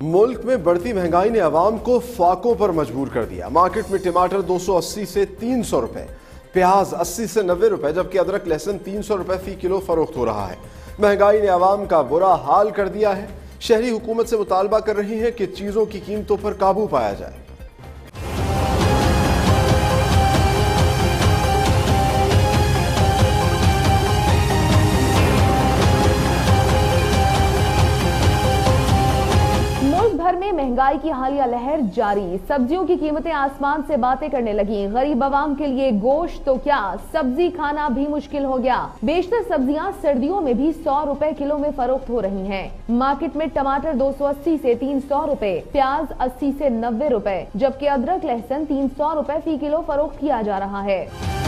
मुल्क में बढ़ती महँगाई ने आवाम को फाकों पर मजबूर कर दिया। मार्केट में टमाटर 280 से 300 रुपए, प्याज 80 से 90 रुपए, जबकि अदरक लहसुन 300 रुपए फ़ी किलो फरोख्त हो रहा है। महँगाई ने आवाम का बुरा हाल कर दिया है। शहरी हुकूमत से मुतालबा कर रही है कि चीज़ों की कीमतों पर काबू पाया जाए। में महँगाई की हालिया लहर जारी। सब्जियों की कीमतें आसमान से बातें करने लगी। गरीब आवाम के लिए गोश्त तो क्या? सब्ज़ी खाना भी मुश्किल हो गया। बेशतर सब्ज़ियाँ सर्दियों में भी सौ रुपए किलो में फरोख्त हो रही हैं। मार्केट में टमाटर 280 से 300 रुपए, प्याज 80 से 90 रुपए, जबकि अदरक लहसुन 300 रुपए फ़ी किलो फरोख्त किया जा रहा है।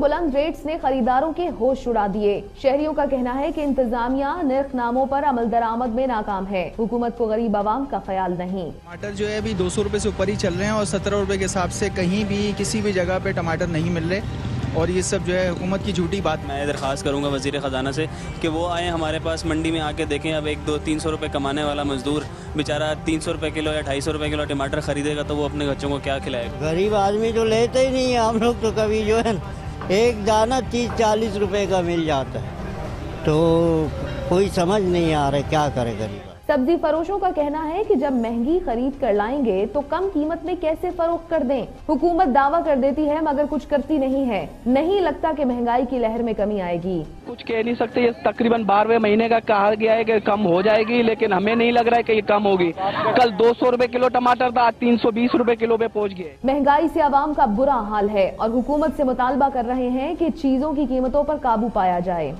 बुलंद रेट्स ने खरीदारों के होश उड़ा दिए। शहरियों का कहना है कि इंतजामिया नर्ख नामों पर अमल दरामद में नाकाम है। हुकूमत को गरीब आवाम का ख्याल नहीं। टमाटर जो है अभी दो सौ रूपए से ऊपर ही चल रहे हैं और सत्रह रूपए के हिसाब से कहीं भी किसी भी जगह पे टमाटर नहीं मिल रहे। और ये सब जो है हुकूमत की झूठी बात। मैं दरख्वास्त करूँगा वज़ीर ख़जाना से कि वो आए हमारे पास मंडी में आके देखें अब एक दो तीन सौ रुपये कमाने वाला मजदूर बेचारा तीन सौ रुपये किलो या ढाई सौ रुपये किलो टमाटर खरीदेगा तो वो अपने बच्चों को क्या खिलाएगा? गरीब आदमी तो लेते ही नहीं है हम लोग तो कभी जो है एक दाना तीस, चालीस रुपए का मिल जाता है। तो कोई समझ नहीं आ रहा क्या करे गरीब। सब्ज़ी फरोशों का कहना है कि जब महँगी खरीद कर लाएँगे तो कम कीमत में कैसे फरोख कर दें? हुकूमत दावा कर देती है मगर कुछ करती नहीं है। नहीं लगता कि महँगाई की लहर में कमी आएगी। कुछ कह नहीं सकते ये तकरीबन बारहवें महीने का कहा गया है कि कम हो जाएगी लेकिन हमें नहीं लग रहा है कि ये कम होगी। कल दो सौ रुपये किलो टमाटर था आज तीन सौ बीस रुपये किलो पे पहुँच गए। महँगाई ऐसी आवाम का बुरा हाल है और हुकूमत ऐसी मुतालबा कर रहे हैं की चीज़ों की कीमतों आरोप काबू पाया जाए।